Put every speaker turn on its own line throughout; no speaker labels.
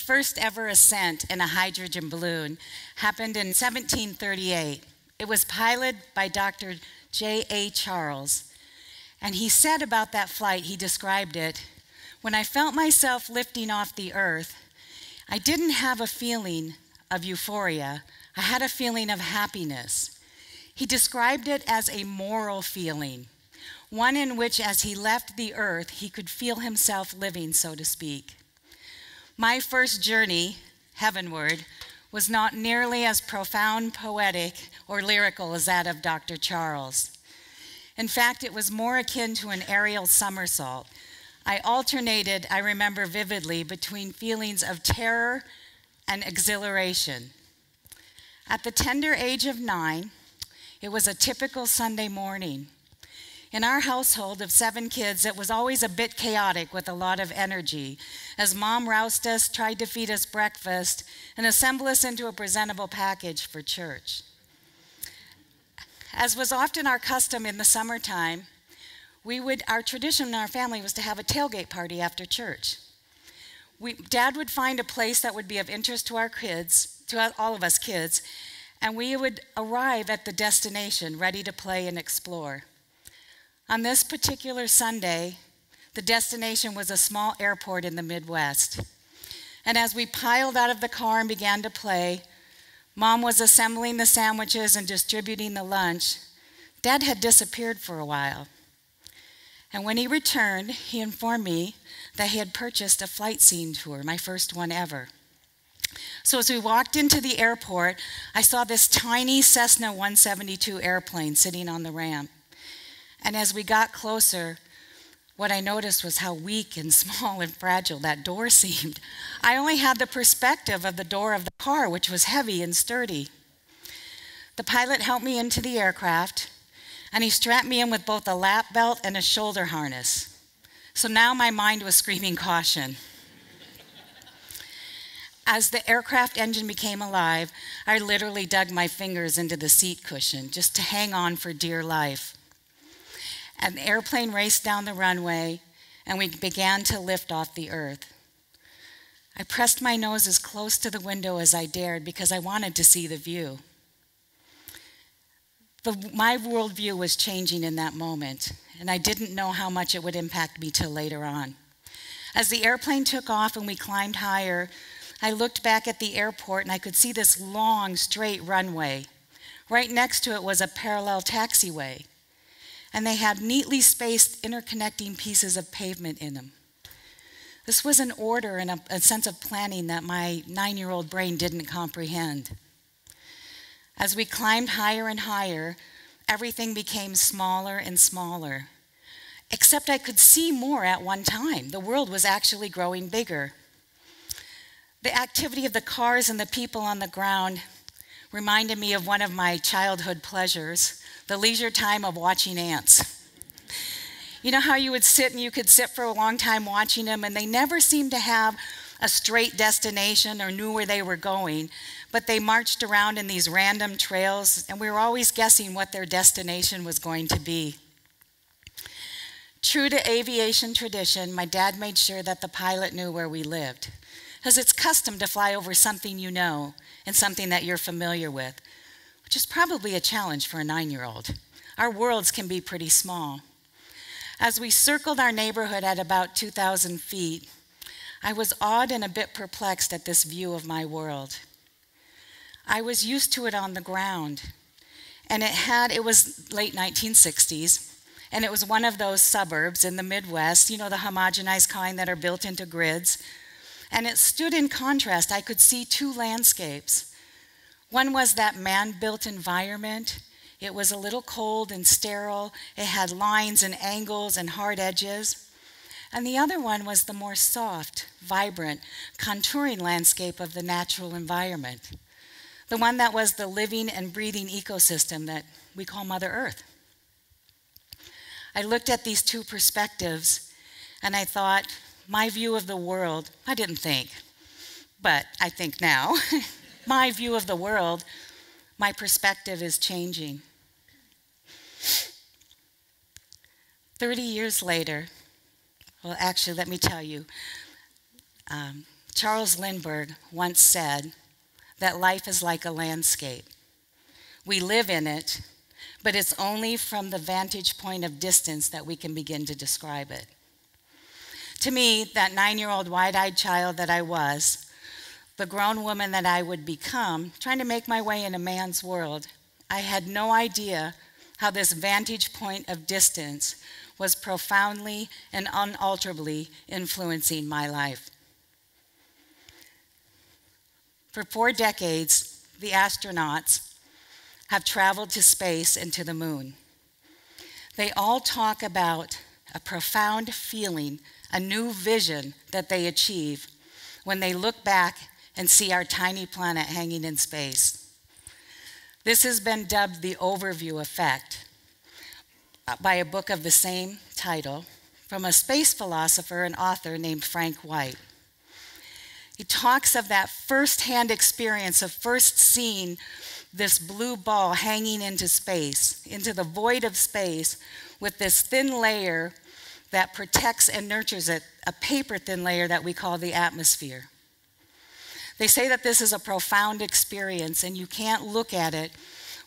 first ever ascent in a hydrogen balloon happened in 1738. It was piloted by Dr. J.A. Charles. And he said about that flight, he described it when I felt myself lifting off the earth, I didn't have a feeling of euphoria, I had a feeling of happiness. He described it as a moral feeling, one in which, as he left the earth, he could feel himself living, so to speak. My first journey heavenward was not nearly as profound, poetic, or lyrical as that of Dr. Charles. In fact, it was more akin to an aerial somersault. I alternated, I remember vividly, between feelings of terror and exhilaration. At the tender age of nine, it was a typical Sunday morning. In our household of seven kids, it was always a bit chaotic with a lot of energy, as mom roused us, tried to feed us breakfast, and assemble us into a presentable package for church. As was often our custom in the summertime, we would, our tradition in our family was to have a tailgate party after church. We, Dad would find a place that would be of interest to our kids, to all of us kids, and we would arrive at the destination ready to play and explore. On this particular Sunday, the destination was a small airport in the Midwest. And as we piled out of the car and began to play, Mom was assembling the sandwiches and distributing the lunch. Dad had disappeared for a while. And when he returned, he informed me that he had purchased a flight scene tour, my first one ever. So as we walked into the airport, I saw this tiny Cessna 172 airplane sitting on the ramp. And as we got closer, what I noticed was how weak and small and fragile that door seemed. I only had the perspective of the door of the car, which was heavy and sturdy. The pilot helped me into the aircraft, and he strapped me in with both a lap belt and a shoulder harness. So now my mind was screaming caution. As the aircraft engine became alive, I literally dug my fingers into the seat cushion just to hang on for dear life. An airplane raced down the runway, and we began to lift off the earth. I pressed my nose as close to the window as I dared because I wanted to see the view. The, my worldview was changing in that moment, and I didn't know how much it would impact me till later on. As the airplane took off and we climbed higher, I looked back at the airport and I could see this long, straight runway. Right next to it was a parallel taxiway and they had neatly spaced interconnecting pieces of pavement in them. This was an order and a, a sense of planning that my nine year old brain didn't comprehend. As we climbed higher and higher, everything became smaller and smaller. Except I could see more at one time. The world was actually growing bigger. The activity of the cars and the people on the ground reminded me of one of my childhood pleasures the leisure time of watching ants. You know how you would sit and you could sit for a long time watching them, and they never seemed to have a straight destination or knew where they were going, but they marched around in these random trails, and we were always guessing what their destination was going to be. True to aviation tradition, my dad made sure that the pilot knew where we lived, because it's custom to fly over something you know and something that you're familiar with which is probably a challenge for a nine year old. Our worlds can be pretty small. As we circled our neighborhood at about 2,000 feet, I was awed and a bit perplexed at this view of my world. I was used to it on the ground, and it had, it was late 1960s, and it was one of those suburbs in the Midwest, you know, the homogenized kind that are built into grids. And it stood in contrast. I could see two landscapes one was that man built environment. It was a little cold and sterile, it had lines and angles and hard edges. And the other one was the more soft, vibrant, contouring landscape of the natural environment. The one that was the living and breathing ecosystem that we call Mother Earth. I looked at these two perspectives and I thought, my view of the world, I didn't think, but I think now. my view of the world, my perspective is changing. 30 years later, well, actually, let me tell you, um, Charles Lindbergh once said that life is like a landscape. We live in it, but it's only from the vantage point of distance that we can begin to describe it. To me, that nine year old wide eyed child that I was, the grown woman that I would become, trying to make my way in a man's world, I had no idea how this vantage point of distance was profoundly and unalterably influencing my life. For four decades, the astronauts have traveled to space and to the moon. They all talk about a profound feeling, a new vision that they achieve when they look back and see our tiny planet hanging in space. This has been dubbed the overview effect by a book of the same title from a space philosopher and author named Frank White. He talks of that firsthand experience of first seeing this blue ball hanging into space, into the void of space, with this thin layer that protects and nurtures it, a paper thin layer that we call the atmosphere. They say that this is a profound experience, and you can't look at it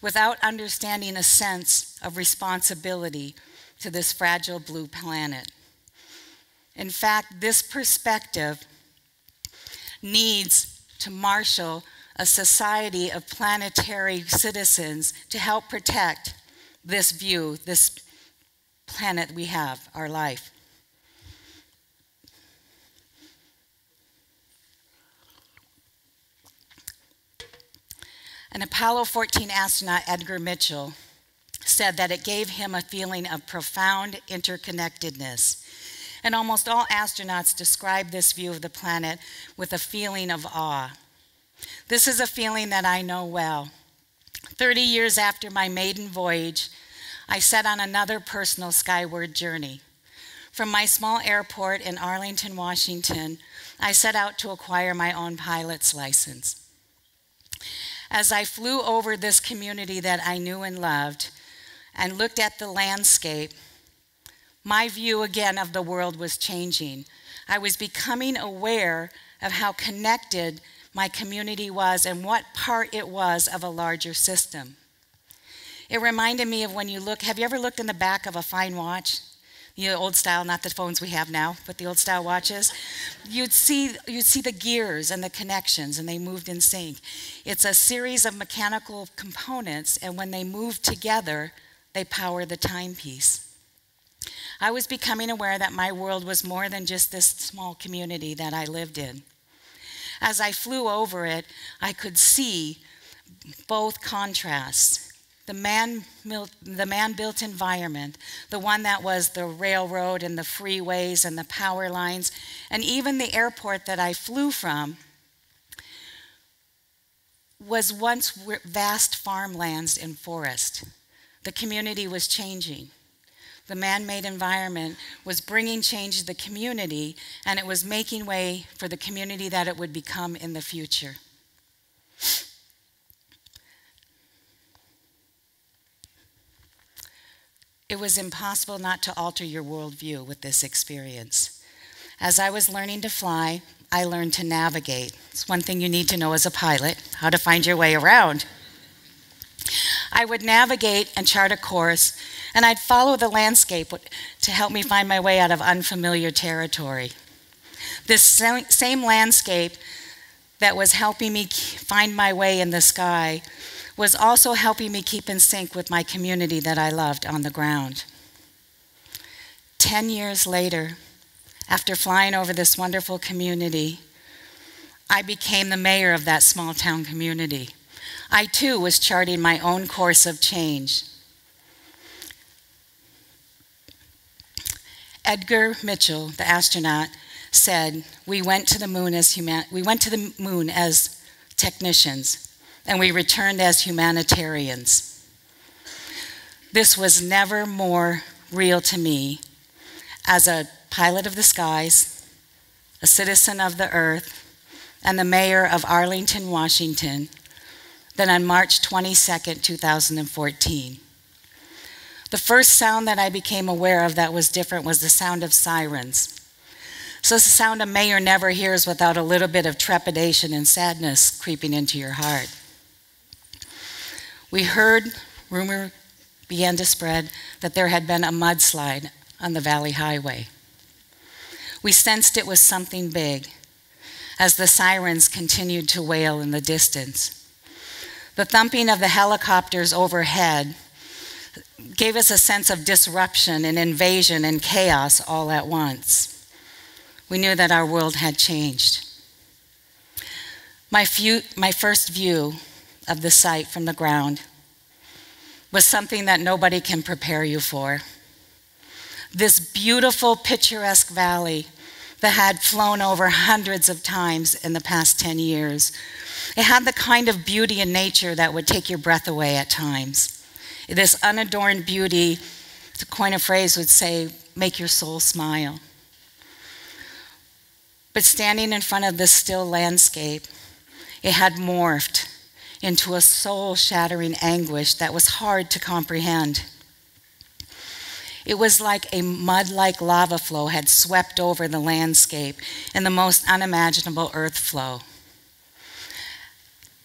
without understanding a sense of responsibility to this fragile blue planet. In fact, this perspective needs to marshal a society of planetary citizens to help protect this view, this planet we have, our life. An Apollo 14 astronaut, Edgar Mitchell, said that it gave him a feeling of profound interconnectedness and almost all astronauts describe this view of the planet with a feeling of awe. This is a feeling that I know well. 30 years after my maiden voyage, I set on another personal skyward journey. From my small airport in Arlington, Washington, I set out to acquire my own pilot's license. As I flew over this community that I knew and loved and looked at the landscape, my view again of the world was changing. I was becoming aware of how connected my community was and what part it was of a larger system. It reminded me of when you look, have you ever looked in the back of a fine watch? The old style, not the phones we have now, but the old style watches. You'd see, you'd see the gears and the connections, and they moved in sync. It's a series of mechanical components, and when they move together, they power the timepiece. I was becoming aware that my world was more than just this small community that I lived in. As I flew over it, I could see both contrasts. The man, the man built environment, the one that was the railroad and the freeways and the power lines, and even the airport that I flew from, was once vast farmlands and forest. The community was changing the man made environment was bringing change to the community and it was making way for the community that it would become in the future. It was impossible not to alter your worldview with this experience. As I was learning to fly, I learned to navigate. It's one thing you need to know as a pilot how to find your way around. I would navigate and chart a course, and I'd follow the landscape to help me find my way out of unfamiliar territory. This same landscape that was helping me find my way in the sky was also helping me keep in sync with my community that I loved on the ground. Ten years later, after flying over this wonderful community, I became the mayor of that small town community. I too was charting my own course of change. Edgar Mitchell, the astronaut, said, "We went to the moon as human- we went to the moon as technicians, and we returned as humanitarians." This was never more real to me as a pilot of the skies, a citizen of the earth, and the mayor of Arlington, Washington than on March 22, 2014. The first sound that I became aware of that was different was the sound of sirens. So it's a sound a mayor never hears without a little bit of trepidation and sadness creeping into your heart. We heard, rumor began to spread, that there had been a mudslide on the Valley Highway. We sensed it was something big as the sirens continued to wail in the distance. The thumping of the helicopters overhead gave us a sense of disruption and invasion and chaos all at once. We knew that our world had changed. My, few, my first view of the site from the ground was something that nobody can prepare you for. This beautiful, picturesque valley that had flown over hundreds of times in the past 10 years. It had the kind of beauty in nature that would take your breath away at times. This unadorned beauty, to coin a phrase, would say, make your soul smile. But standing in front of this still landscape, it had morphed into a soul shattering anguish that was hard to comprehend. It was like a mud like lava flow had swept over the landscape in the most unimaginable earth flow.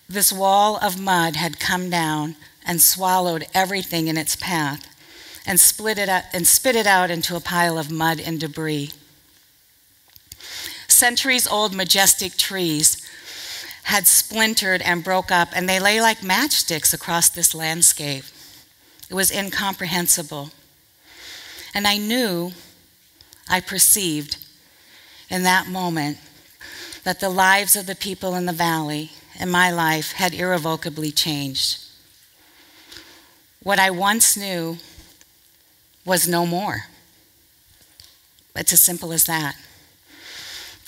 This wall of mud had come down and swallowed everything in its path and split it out, and spit it out into a pile of mud and debris. Centuries old majestic trees had splintered and broke up, and they lay like matchsticks across this landscape. It was incomprehensible. And I knew, I perceived in that moment that the lives of the people in the valley and my life had irrevocably changed. What I once knew was no more. It's as simple as that.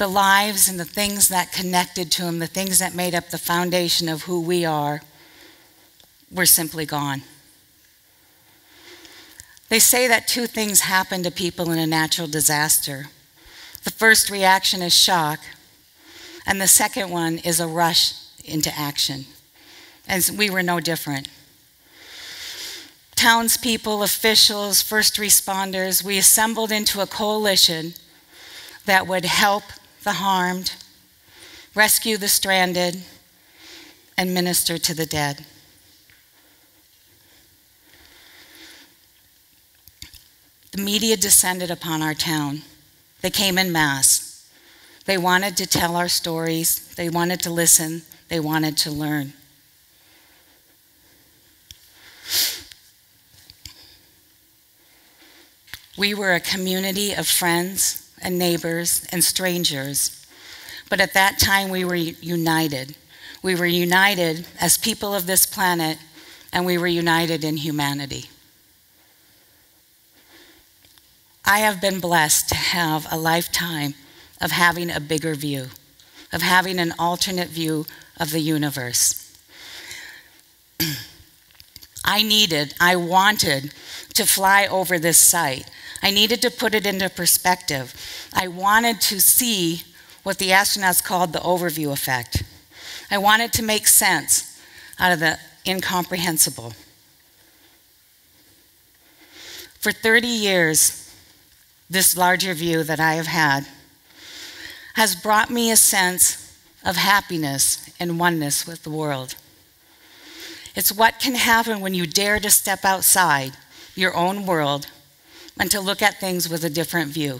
The lives and the things that connected to him, the things that made up the foundation of who we are, were simply gone. They say that two things happen to people in a natural disaster. The first reaction is shock, and the second one is a rush into action. And we were no different. Townspeople, officials, first responders, we assembled into a coalition that would help the harmed, rescue the stranded, and minister to the dead. The media descended upon our town. They came in mass. They wanted to tell our stories, they wanted to listen, they wanted to learn. We were a community of friends and neighbors and strangers, but at that time we were united. We were united as people of this planet, and we were united in humanity. I have been blessed to have a lifetime of having a bigger view, of having an alternate view of the universe. I needed, I wanted to fly over this site. I needed to put it into perspective. I wanted to see what the astronauts called the overview effect. I wanted to make sense out of the incomprehensible. For 30 years, this larger view that I have had has brought me a sense of happiness and oneness with the world. It's what can happen when you dare to step outside your own world and to look at things with a different view.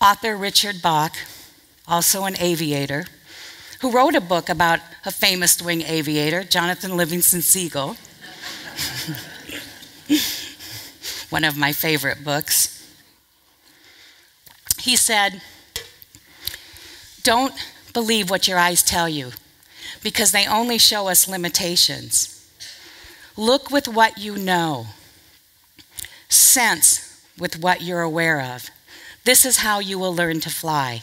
Author Richard Bach, also an aviator, who wrote a book about a famous wing aviator, Jonathan Livingston Seagull. one of my favorite books. He said, Don't believe what your eyes tell you, because they only show us limitations. Look with what you know, sense with what you're aware of. This is how you will learn to fly.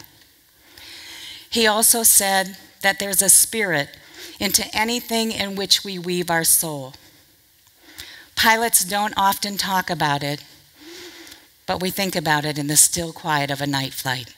He also said that there's a spirit into anything in which we weave our soul. Pilots don't often talk about it, but we think about it in the still quiet of a night flight.